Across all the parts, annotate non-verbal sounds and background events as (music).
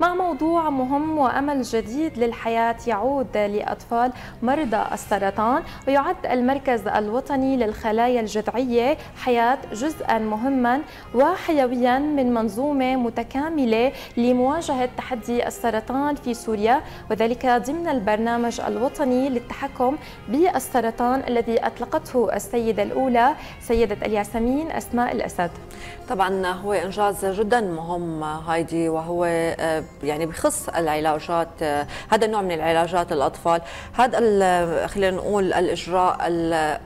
مع موضوع مهم وأمل جديد للحياة يعود لأطفال مرضى السرطان ويعد المركز الوطني للخلايا الجذعية حياة جزءا مهما وحيويا من منظومة متكاملة لمواجهة تحدي السرطان في سوريا وذلك ضمن البرنامج الوطني للتحكم بالسرطان الذي أطلقته السيدة الأولى سيدة الياسمين أسماء الأسد. طبعا هو إنجاز جدا مهم هايدي وهو آه، يعني بخص العلاجات آه، هذا النوع من العلاجات الأطفال. هذا خلينا نقول الإجراء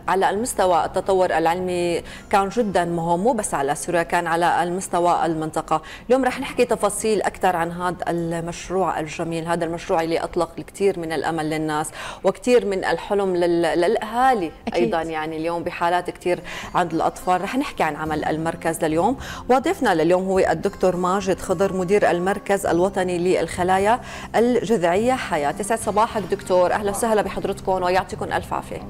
على المستوى التطور العلمي كان جدا مهم مو بس على سوريا كان على المستوى المنطقة. اليوم رح نحكي تفاصيل أكثر عن هذا المشروع الجميل هذا المشروع اللي أطلق الكثير من الأمل للناس وكثير من الحلم للأهالي أكيد. أيضا. يعني اليوم بحالات كثير عند الأطفال. رح نحكي عن عمل المركز لليوم. وضيفنا لليوم هو الدكتور ماجد خضر مدير المركز الوطني للخلايا الجذعية. حياة. يسعد صباحك دكتور. أهلا وسهلا بحضرتكم ويعطيكم ألف عافية.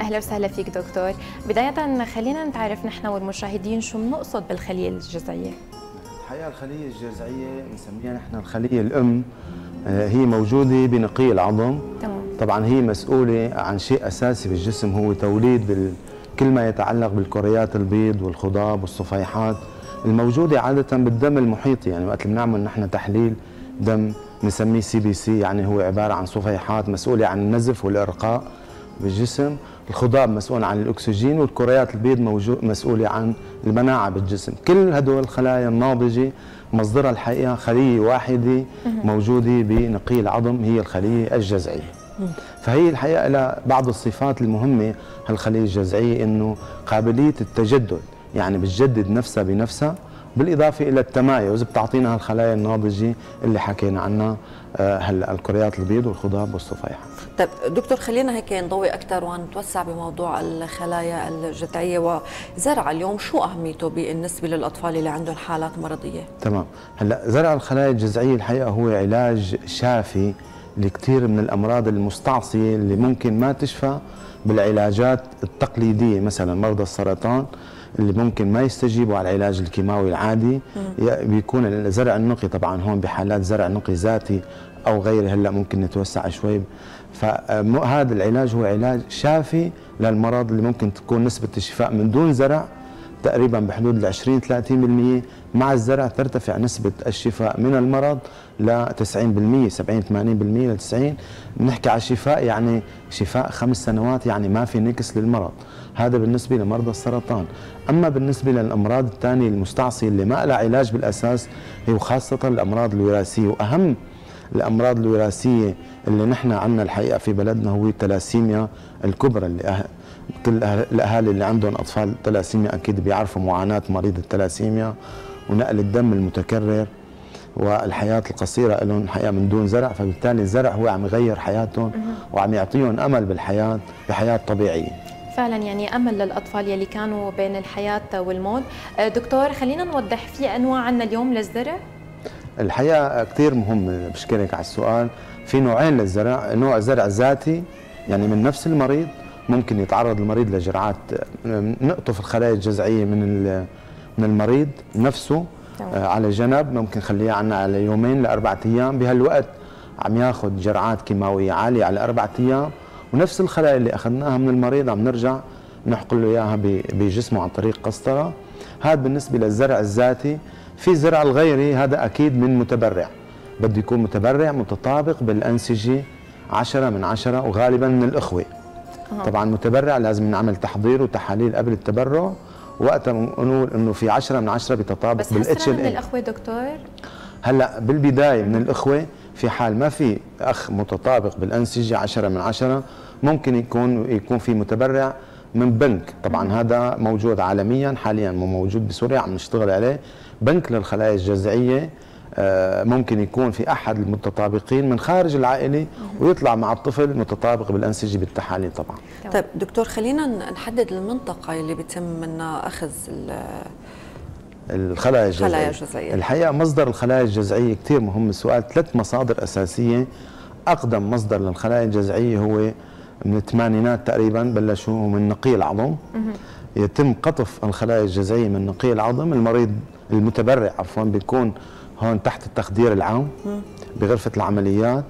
أهلا وسهلا فيك دكتور. بداية خلينا نتعرف نحن والمشاهدين شو بنقصد بالخلية الجذعية. الحقيقة الخلية الجذعية بنسميها نحن الخلية الأم آه، هي موجودة بنقي العظم. تمام. طبعا هي مسؤولة عن شيء أساسي بالجسم هو توليد بال... كل ما يتعلق بالكريات البيض والخضاب والصفيحات الموجودة عادة بالدم المحيطي. يعني وقت بنعمل نحن تحليل دم بنسميه CBC يعني هو عبارة عن صفيحات مسؤولة عن النزف والإرقاء بالجسم. الخضاب مسؤول عن الأكسجين والكريات البيض موجود مسؤولة عن المناعة بالجسم. كل هدول الخلايا الناضجة مصدرها الحقيقة خلية واحدة موجودة بنقي العظم هي الخلية الجذعية. فهي الحقيقة لها بعض الصفات المهمة هالخلية الجذعية إنه قابلية التجدد يعني بتجدد نفسها بنفسها. بالإضافة إلى التمايز بتعطينا هالخلايا الناضجة اللي حكينا عنها آه، هلا الكريات البيض والخضاب والصفيحة طيب دكتور خلينا هيك نضوي أكثر ونتوسع بموضوع الخلايا الجذعية. وزرع اليوم شو أهميته بالنسبة للأطفال اللي عندهم حالات مرضية؟ تمام. هلا زرع الخلايا الجذعية الحقيقة هو علاج شافي لكثير من الأمراض المستعصية اللي ممكن ما تشفى بالعلاجات التقليدية مثلا مرضى السرطان اللي ممكن ما يستجيبوا على العلاج الكيماوي العادي. بيكون الزرع النقي طبعا هون بحالات زرع نقي ذاتي أو غيره هلأ ممكن نتوسع شوي. فهذا العلاج هو علاج شافي للمرض اللي ممكن تكون نسبة الشفاء من دون زرع تقريبا بحدود ال 20 30% مع الزرع ترتفع نسبة الشفاء من المرض ل 90% 70 80% ل 90 بنحكي على شفاء يعني شفاء خمس سنوات يعني ما في نقص للمرض. هذا بالنسبة لمرضى السرطان. أما بالنسبة للأمراض الثانية المستعصية اللي ما لها علاج بالأساس هي وخاصة الأمراض الوراثية. وأهم الأمراض الوراثية اللي نحن عندنا الحقيقة في بلدنا هو التلاسيميا الكبرى اللي أه... كل الأهالي اللي عندهم أطفال تلاسيميا أكيد بيعرفوا معاناة مريض التلاسيميا ونقل الدم المتكرر والحياة القصيرة لهم حياة من دون زرع فبالتالي الزرع هو عم يغير حياتهم وعم يعطيهم أمل بالحياة بحياة طبيعية. فعلا يعني أمل للأطفال يلي كانوا بين الحياة والموت. آه، دكتور خلينا نوضح في انواع عندنا اليوم للزرع. الحقيقة كثير مهم بشكرك على السؤال. في نوعين للزرع نوع زرع ذاتي يعني من نفس المريض ممكن يتعرض المريض لجرعات نقطف الخلايا الجذعيه من من المريض نفسه آه على جنب ممكن نخليها عنا على يومين لاربع أيام. بهالوقت عم ياخذ جرعات كيماوية عالية على أربع أيام ونفس الخلايا اللي أخذناها من المريض عم نرجع نحقن له إياها بجسمه عن طريق قسطرة. هذا بالنسبة للزرع الذاتي. في زرع الغيري هذا أكيد من متبرع. بده يكون متبرع متطابق بالأنسجة 10 من 10 وغالبا من الإخوة. أه. طبعا متبرع لازم نعمل تحضير وتحاليل قبل التبرع. وقتها نقول إنه في 10 من 10 بتطابق بالاتش ال من الأخوة دكتور؟ هلأ بالبداية من الأخوة في حال ما في أخ متطابق بالانسجه 10 من 10 ممكن يكون يكون في متبرع من بنك. طبعا هذا موجود عالميا حاليا مو موجود بسوريا عم نشتغل عليه. بنك للخلايا الجذعيه ممكن يكون في أحد المتطابقين من خارج العائلة ويطلع مع الطفل متطابق بالأنسجة بالتحاليل طبعا. طيب دكتور خلينا نحدد المنطقة اللي بيتم منها أخذ الخلايا الجذعيه الجذعيه الحقيقة مصدر الخلايا الجذعيه كثير مهم. السؤال ثلاث مصادر أساسية. أقدم مصدر للخلايا الجذعيه هو من الثمانينات تقريبا بلشوا من نقي العظم يتم قطف الخلايا الجذعيه من نقي العظم المريض المتبرع عفوا بيكون هون تحت التخدير العام بغرفة العمليات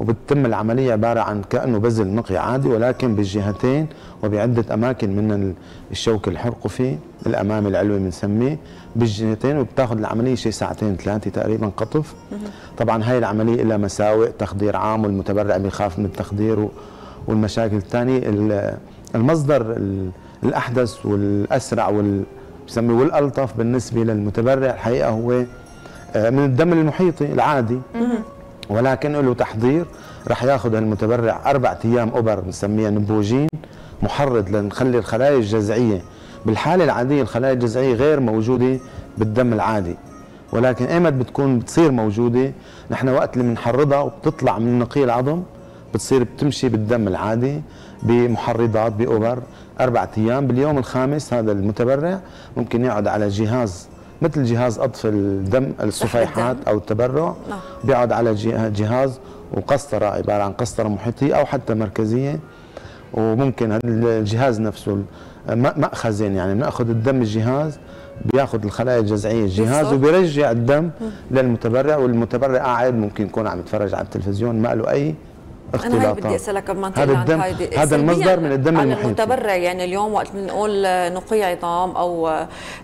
وبتتم العملية عبارة عن كأنه بذل نقي عادي ولكن بالجهتين وبعدة أماكن من الشوك الحرقفي الامامي العلوي بنسميه بالجهتين وبتاخذ العملية شيء ساعتين ثلاثة تقريبا قطف. طبعا هاي العملية لها مساوئ تخدير عام والمتبرع بيخاف من التخدير والمشاكل الثانية. المصدر الأحدث والأسرع وال بسميه والألطف بالنسبة للمتبرع الحقيقة هو من الدم المحيطي العادي. ولكن له تحضير رح ياخذ المتبرع أربع أيام أبر بنسميها نبوجين محرض لنخلي الخلايا الجذعية. بالحالة العادية الخلايا الجذعية غير موجودة بالدم العادي. ولكن إيمت بتكون بتصير موجودة. نحن وقت اللي بنحرضها وبتطلع من نقي العظم بتصير بتمشي بالدم العادي بمحرضات باوبر أربع أيام. باليوم الخامس هذا المتبرع ممكن يقعد على جهاز مثل جهاز قطف الدم الصفيحات أو التبرع نعم. بيقعد على جهاز وقسطرة عبارة عن قسطرة محيطية أو حتى مركزية وممكن الجهاز نفسه مأخذين يعني بنأخذ الدم الجهاز بياخذ الخلايا الجذعية الجهاز وبيرجع الدم للمتبرع والمتبرع قاعد ممكن يكون عم يتفرج على التلفزيون ما له أي اختلاطات أنا هاي بدي أسألك كمان هذا الدم هذا المصدر من الدم المحيطي. المتبرع. يعني اليوم وقت بنقول نقي عظام أو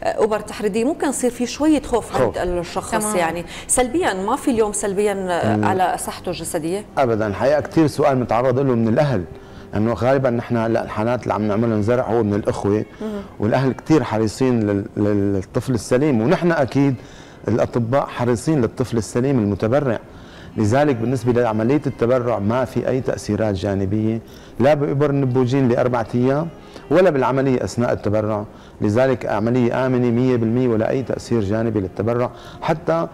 أوبر تحريدي ممكن يصير في شوية خوف, خوف. عند الشخص كمان. يعني. سلبيا ما في اليوم سلبيا مم. على صحته الجسدية؟ ابدا. الحقيقة كثير سؤال متعرض له من الأهل. انه غالبا نحن هلأ الحالات اللي عم نعملهم زرع هو من الإخوة. والأهل كثير حريصين للطفل السليم. ونحن أكيد الأطباء حريصين للطفل السليم المتبرع. لذلك بالنسبة لعملية التبرع ما في أي تأثيرات جانبية لا بإبر النبوجين لأربعة أيام ولا بالعملية أثناء التبرع. لذلك عملية آمنة 100% ولا أي تأثير جانبي للتبرع. حتى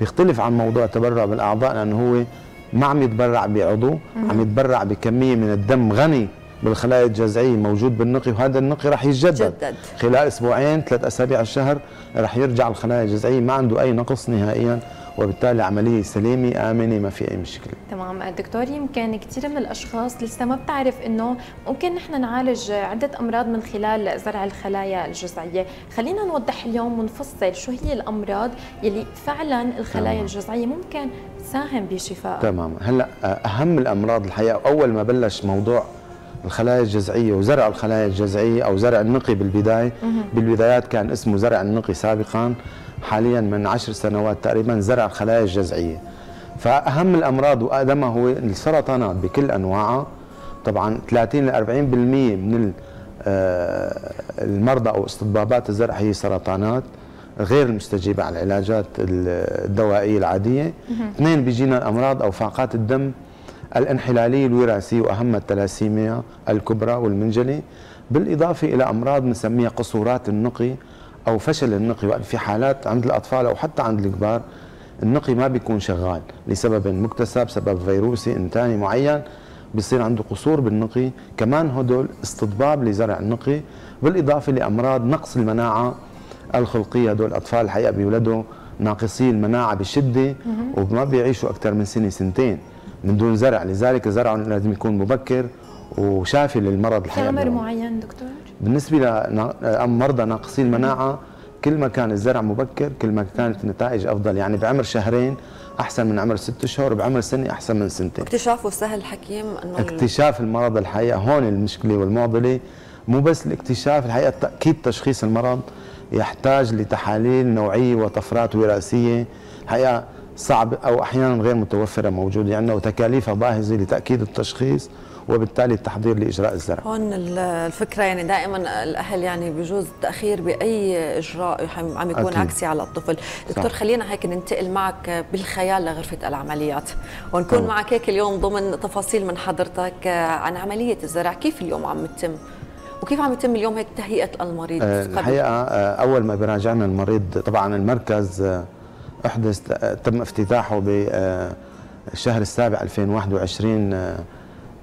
بيختلف عن موضوع التبرع بالأعضاء لأنه هو ما عم يتبرع بعضو عم يتبرع بكمية من الدم غني بالخلايا الجذعية موجود بالنقي وهذا النقي راح يتجدد. جدد. خلال أسبوعين ثلاث أسابيع الشهر راح يرجع الخلايا الجذعية ما عنده أي نقص نهائيا. وبالتالي عملية سليمة آمنة ما في أي مشكلة. تمام. دكتور يمكن كثير من الأشخاص لسه ما بتعرف إنه ممكن نحن نعالج عدة أمراض من خلال زرع الخلايا الجذعيه خلينا نوضح اليوم ونفصل شو هي الأمراض يلي فعلا الخلايا تمام. الجذعيه ممكن تساهم بشفاء. تمام. هلأ أهم الأمراض الحقيقة أول ما بلش موضوع الخلايا الجذعيه وزرع الخلايا الجذعيه أو زرع النقي بالبداية بالبدايات كان اسمه زرع النقي سابقا. حاليا من عشر سنوات تقريبا زرع الخلايا الجذعية. فأهم الأمراض وأقدمها هو السرطانات بكل أنواعها. طبعا 30 ل 40% من آه، المرضى أو استطبابات الزرع هي سرطانات غير المستجيبة على العلاجات الدوائية العادية. اثنين بيجينا الأمراض أو فاقات الدم الانحلالية الوراثية واهمها التلاسيميا الكبرى والمنجلي. بالإضافة إلى أمراض بنسميها قصورات النقي. أو فشل النقي وقت في حالات عند الأطفال أو حتى عند الكبار النقي ما بيكون شغال لسبب مكتسب سبب فيروسي انتاني معين بصير عنده قصور بالنقي. كمان هدول استطباب لزرع النقي بالإضافة لأمراض نقص المناعة الخلقية. هدول الأطفال الحقيقة بيولدوا ناقصي المناعة بشدة وما بيعيشوا أكثر من سنة سنتين من دون زرع. لذلك الزرع لازم يكون مبكر وشافي للمرض الحقيقي في عمر معين دكتور؟ بالنسبة لمرضى ناقصي المناعه كل ما كان الزرع مبكر كل ما كانت النتائج أفضل. يعني بعمر شهرين أحسن من عمر ست اشهر بعمر سنة أحسن من سنتين. اكتشافه سهل حكيم إنه اكتشاف المرض الحقيقة هون المشكلة والمعضلة. مو بس الاكتشاف الحقيقة تاكيد تشخيص المرض يحتاج لتحاليل نوعية وطفرات وراثية. الحقيقة صعب أو أحيانا غير متوفرة موجودة عندنا وتكاليفها باهظة لتأكيد التشخيص. وبالتالي التحضير لإجراء الزرع. هون الفكرة يعني دائما الأهل يعني بجوز التأخير بأي إجراء عم يكون أكيد. عكسي على الطفل، دكتور صح. خلينا هيك ننتقل معك بالخيال لغرفة العمليات ونكون طبعا. معك هيك اليوم ضمن تفاصيل من حضرتك عن عملية الزرع، كيف اليوم عم تتم؟ وكيف عم يتم اليوم هيك تهيئة المريض؟ أه الحقيقة أه أول ما براجعنا المريض طبعا المركز أه أحدث تم افتتاحه بالشهر السابع 2021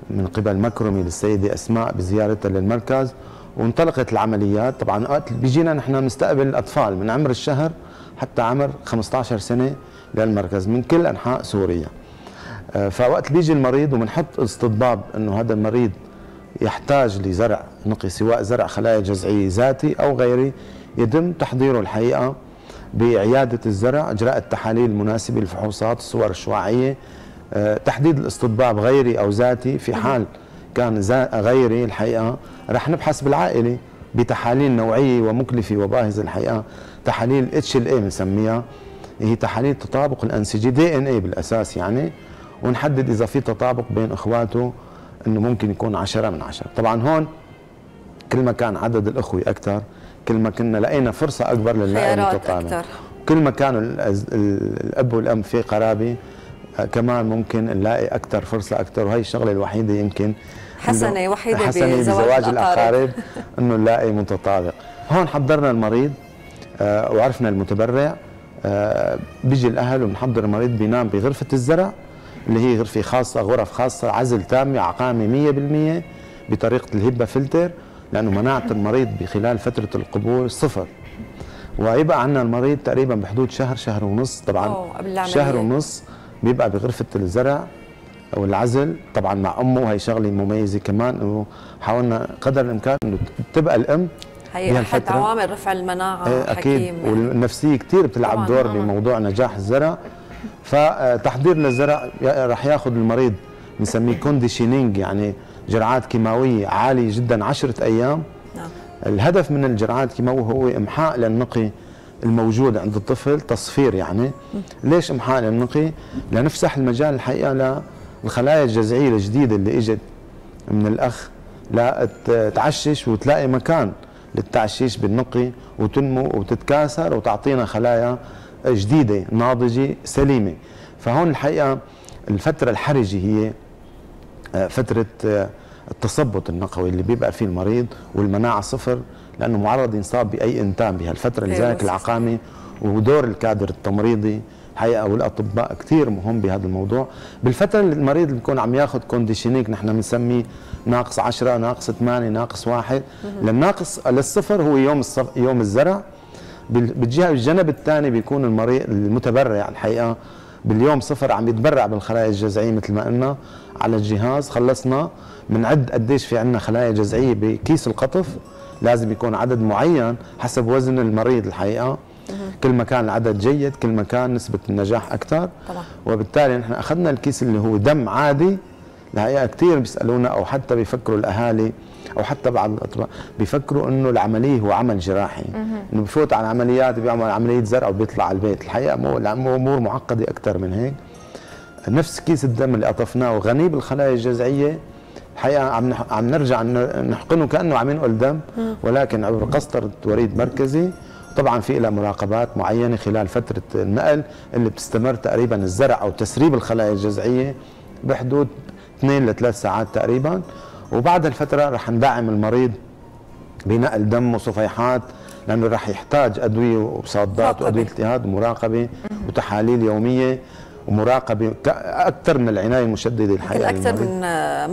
من قبل مكرمي للسيدة أسماء بزيارتها للمركز وانطلقت العمليات. طبعا وقت بيجينا نحن نستقبل الأطفال من عمر الشهر حتى عمر 15 سنة للمركز من كل أنحاء سوريا. آه، فوقت بيجي المريض وبنحط استطباب إنه هذا المريض يحتاج لزرع نقي سواء زرع خلايا جذعية ذاتي أو غيري يتم تحضيره الحقيقة بعيادة الزرع إجراء التحاليل المناسبة الفحوصات الصور الشعاعية تحديد الاستطباب غيري أو ذاتي في حال كان غيري الحقيقة رح نبحث بالعائلة بتحاليل نوعية ومكلفة وباهظه الحقيقة تحاليل اتش ال اي بنسميها. هي تحاليل تطابق الانسجه دي ان اي بالأساس يعني. ونحدد إذا في تطابق بين إخواته إنه ممكن يكون 10 من 10 طبعا هون كل ما كان عدد الأخوة أكثر كل ما كنا لقينا فرصة أكبر لنلاقي المتطابق كل ما كانوا الأب والأم في قرابة آه، كمان ممكن نلاقي أكثر فرصة أكثر وهي الشغلة الوحيدة يمكن حسنة وحيدة حسنة بزواج الأقارب. (laughs) إنه نلاقي متطابق. هون حضرنا المريض آه وعرفنا المتبرع آه بيجي الأهل وبنحضر المريض بينام بغرفة الزرع اللي هي غرفة خاصة غرف خاصة عزل تامه عقامة 100% بطريقة الهبة فلتر لأنه مناعة المريض بخلال فترة القبول صفر. ويبقى عندنا المريض تقريبا بحدود شهر شهر ونص طبعا شهر ونص بيبقى بغرفة الزرع أو العزل. طبعا مع أمه وهي شغلة مميزة كمان إنه حاولنا قدر الإمكان إنه تبقى الأم هي أحد عوامل رفع المناعة إيه أكيد. والنفسية كثير بتلعب دور نعم. بموضوع نجاح الزرع. فتحضير للزرع رح ياخذ المريض بنسميه كونديشنينج يعني جرعات كيماوية عالية جدا 10 أيام. نعم. الهدف من الجرعات الكيماوية هو امحاء للنقي الموجود عند الطفل تصفير يعني. ليش امحاء للنقي لنفسح المجال الحقيقة للخلايا الجذعية الجديدة اللي إجت من الأخ. لا تعشش وتلاقي مكان للتعشيش بالنقي وتنمو وتتكاثر وتعطينا خلايا جديدة ناضجة سليمة. فهون الحقيقة الفترة الحرجة هي آه، فترة آه، التثبط النقوي اللي بيبقى فيه المريض والمناعة صفر. لأنه معرض ينصاب بأي انتان بهالفترة أيوة، لذلك العقامه ودور الكادر التمريضي. حقيقه والاطباء كثير مهم بهذا الموضوع. بالفترة اللي المريض بيكون عم ياخذ كونديشنينج نحن بنسميه ناقص 10 ناقص 8 ناقص 1 للناقص للصفر هو يوم الصف يوم الزرع. بالجهة الجنب الثاني بيكون المريض المتبرع. الحقيقة باليوم صفر عم يتبرع بالخلايا الجذعيه مثل ما قلنا على الجهاز. خلصنا. بنعد قديش في عندنا خلايا جذعيه بكيس القطف. لازم يكون عدد معين حسب وزن المريض الحقيقة. كل ما كان العدد جيد كل ما كان نسبة النجاح أكثر. طبعا. وبالتالي نحن أخذنا الكيس اللي هو دم عادي. الحقيقة كثير بيسألونا أو حتى بيفكروا الأهالي أو حتى بعض الأطباء بيفكروا إنه العملية هو عمل جراحي. إنه بفوت على عمليات بيعمل عملية زرع وبيطلع على البيت. الحقيقة مو امور معقدة أكثر من هيك. نفس كيس الدم اللي قطفناه غني بالخلايا الجذعية. الحقيقة عم عم نرجع نحقنه كأنه عم ينقل دم. ولكن عبر قسطره وريد مركزي طبعا في لها مراقبات معينة خلال فترة النقل اللي بتستمر تقريبا الزرع أو تسريب الخلايا الجذعية بحدود 2 لثلاث ساعات تقريبا. وبعد الفترة رح ندعم المريض بنقل دم وصفيحات لأنه رح يحتاج أدوية وصادات وأدوية التهاب ومراقبه وتحاليل يومية. ومراقبة أكثر من العناية المشددة الحقيقة أكثر من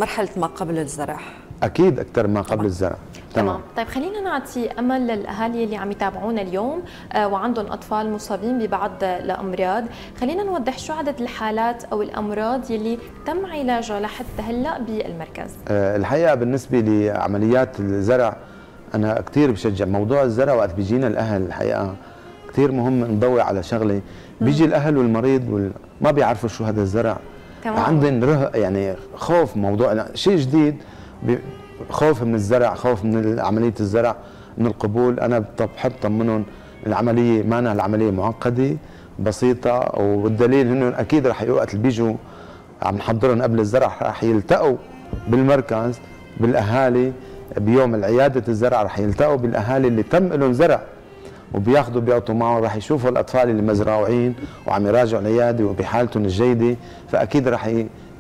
مرحلة ما قبل الزرع. أكيد أكثر ما قبل الزرع. تمام. طيب خلينا نعطي أمل للأهالي اللي عم يتابعونا اليوم. آه وعندهم أطفال مصابين ببعض الأمراض. خلينا نوضح شو عدد الحالات أو الأمراض يلي تم علاجها لحتى هلأ بالمركز. آه الحقيقة بالنسبة لعمليات الزرع أنا كثير بشجع موضوع الزرع وقت بيجينا الأهل. الحقيقة كثير مهم نضوي على شغلة. بيجي الأهل والمريض وال... ما بيعرفوا شو هذا الزرع. تمام. عندهم ره يعني خوف موضوع شيء جديد. خوف من الزرع خوف من عملية الزرع من القبول. أنا بحب طمنهم العملية ما أنا العملية معقدة بسيطة. والدليل إنه أكيد رح وقت اللي بيجوا عم نحضرهم قبل الزرع رح يلتقوا بالمركز بالأهالي. بيوم العيادة الزرع رح يلتقوا بالأهالي اللي تم لهم زرع. وبياخذوا بيعطوا معه رح يشوفوا الأطفال اللي مزروعين وعم يراجعوا العيادة وبحالتهم الجيدة فأكيد رح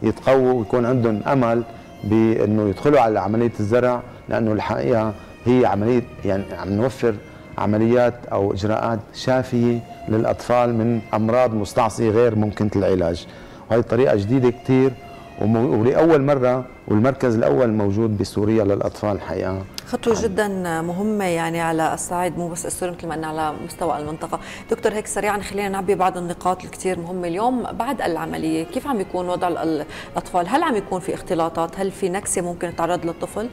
يتقووا ويكون عندهم أمل بأنه يدخلوا على عملية الزرع لأنه الحقيقة هي عمليه يعني عم نوفر عمليات أو إجراءات شافية للأطفال من أمراض مستعصية غير ممكنه العلاج. وهي طريقة جديدة كثير ولأول مرة والمركز الأول موجود بسوريا للأطفال الحقيقة. خطوة جدا مهمة يعني على الصعيد مو بس السوري مثل ما قلنا على مستوى المنطقة. دكتور هيك سريعا خلينا نعبي بعض النقاط الكثير مهمة اليوم. بعد العملية كيف عم يكون وضع الأطفال؟ هل عم يكون في اختلاطات؟ هل في نكسة ممكن تعرض للطفل؟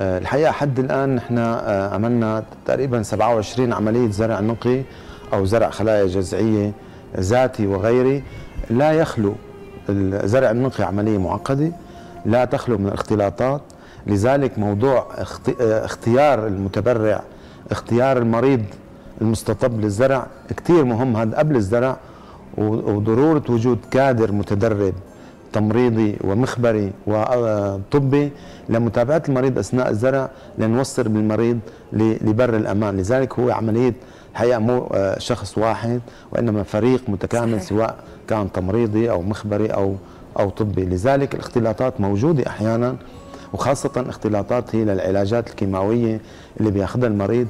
آه، الحقيقة حد الآن نحن آه، عملنا تقريبا 27 عملية زرع نقي أو زرع خلايا جذعية ذاتي وغيري لا يخلو. زرع النقي عملية معقدة لا تخلو من الاختلاطات. لذلك موضوع اختيار المتبرع اختيار المريض المستطب للزرع كثير مهم هذا قبل الزرع وضرورة وجود كادر متدرب تمريضي ومخبري وطبي لمتابعة المريض أثناء الزرع لنوصل بالمريض لبر الأمان. لذلك هو عملية الحقيقة مو آه، شخص واحد وإنما فريق متكامل صحيح. سواء كان تمريضي أو مخبري أو أو طبي. لذلك الاختلاطات موجودة أحيانا وخاصة اختلاطات هي للعلاجات الكيماوية اللي بياخذها المريض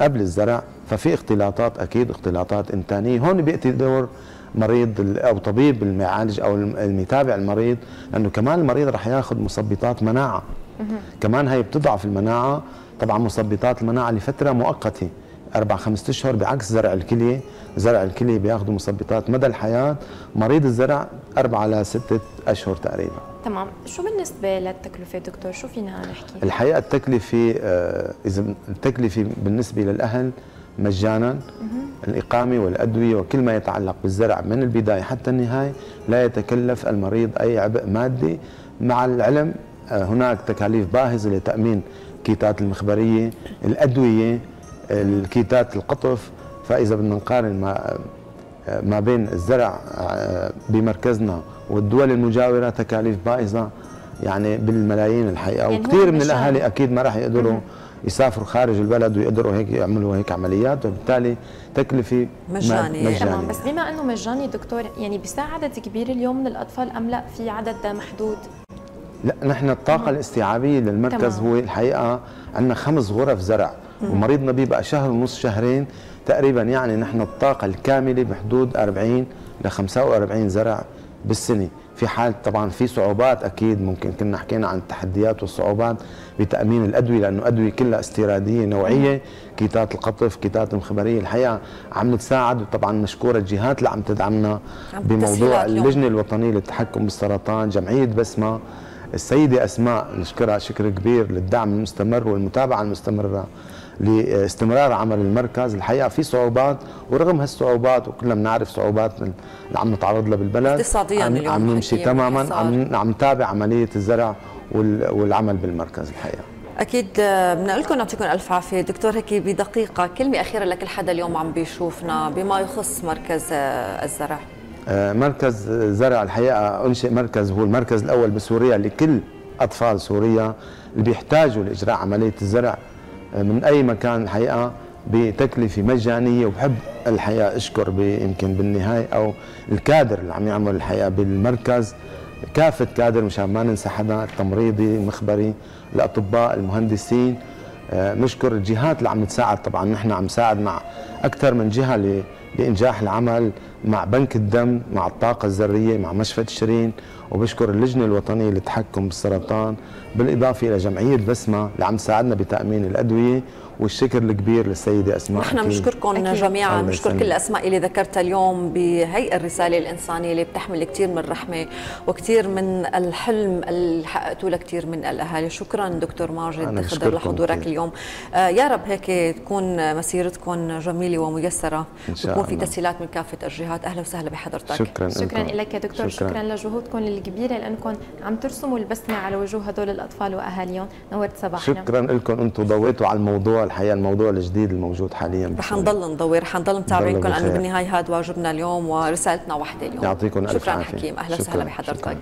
قبل الزرع. ففي اختلاطات أكيد اختلاطات إنتانية. هون بيأتي دور مريض أو طبيب المعالج أو المتابع المريض لأنه كمان المريض رح ياخذ مثبطات مناعة. كمان هي بتضعف المناعة. طبعا مثبطات المناعة لفترة مؤقتة. أربع خمسة أشهر بعكس زرع الكلية. زرع الكلية بياخذوا مثبطات مدى الحياة. مريض الزرع أربعة لستة أشهر تقريبا. تمام. شو بالنسبة للتكلفة دكتور؟ شو فينا نحكي؟ الحقيقة التكلفة آه، إذا التكلفة بالنسبة للأهل مجانا. الإقامة والأدوية وكل ما يتعلق بالزرع من البداية حتى النهاية لا يتكلف المريض أي عبء مادي. مع العلم آه، هناك تكاليف باهظة لتأمين كيتات المخبرية الأدوية الكيتات القطف فإذا بدنا نقارن ما ما بين الزرع آه، بمركزنا والدول المجاورة تكاليف باهظة يعني بالملايين الحقيقة. يعني وكثير من الأهالي أكيد ما راح يقدروا يسافروا خارج البلد ويقدروا هيك يعملوا هيك عمليات وبالتالي تكلفة مجاني مجاني تمام بس بما إنه مجاني دكتور يعني بيساعد عدد كبير اليوم من الأطفال أم لا في عدد محدود؟ لا نحن الطاقة الاستيعابية للمركز تمام. هو الحقيقة عندنا خمس غرف زرع. ومريضنا بيبقى شهر ونص شهرين تقريبا يعني نحن الطاقة الكاملة بحدود 40 ل 45 زرع بالسنة. في حال طبعا في صعوبات أكيد ممكن كنا حكينا عن التحديات والصعوبات بتأمين الأدوية لأنه أدوية كلها استيرادية نوعية. كيتات القطف كيتات المخبرية الحقيقة عم نتساعد. وطبعا مشكورة الجهات اللي عم تدعمنا بموضوع اللجنة الوطنية للتحكم بالسرطان جمعية بسمة. السيدة أسماء نشكرها شكر كبير للدعم المستمر والمتابعة المستمرة. لاستمرار عمل المركز. الحقيقة في صعوبات ورغم هالصعوبات وكلنا بنعرف صعوبات اللي عم نتعرض لها بالبلد اقتصاديا عم, اليوم عم نمشي تماما عم عم نتابع عملية الزرع والعمل بالمركز الحقيقة. أكيد آه، بنقول لكم يعطيكم ألف عافية. دكتور هيك بدقيقة كلمة أخيرة لكل حدا اليوم عم بيشوفنا بما يخص مركز آه، الزرع. آه، مركز زرع الحقيقة أنشئ مركز هو المركز الأول بسوريا لكل أطفال سوريا اللي بيحتاجوا لإجراء عملية الزرع. من أي مكان الحقيقة بتكلفة مجانية وبحب الحقيقة. أشكر يمكن بالنهاية أو الكادر اللي عم يعمل الحقيقة بالمركز. كافة كادر مشان ما ننسى حدا التمريضي المخبري الأطباء المهندسين. نشكر الجهات اللي عم تساعد. طبعا نحن عم نساعد مع أكثر من جهة لإنجاح العمل مع بنك الدم مع الطاقة الذرية مع مشفى الشرين وبشكر اللجنة الوطنية للتحكم بالسرطان بالإضافة إلى جمعية بسمه اللي عم تساعدنا بتأمين الأدوية والشكر الكبير للسيدة أسماء نحن بنشكركم جميعا بنشكر كل الأسماء اللي ذكرتها اليوم بهي الرسالة الإنسانية اللي بتحمل كثير من الرحمة وكثير من الحلم اللي حققته لكثير من الأهالي. شكرا دكتور ماجد خضر لحضورك اليوم. آه يا رب هيك تكون مسيرتكم جميلة وميسرة. إن شاء ويكون في تسهيلات من كافة الجهات. أهلا وسهلا بحضرتك. شكرا شكرا لك يا دكتور. شكرا, شكرا لجهودكم الكبيرة لأنكم عم ترسموا البسمة على وجوه هدول الأطفال وأهاليهم. نورت صباحنا. شكرا لكم. أنتم ضويتوا على الموضوع الحقيقة الموضوع الجديد الموجود حاليا رح نضل ندور رح نضل متابعينكم لأنه بالنهاية هذا واجبنا اليوم ورسالتنا واحدة اليوم. يعطيكم ألف شكرا حكيم. أهلا وسهلا بحضرتك.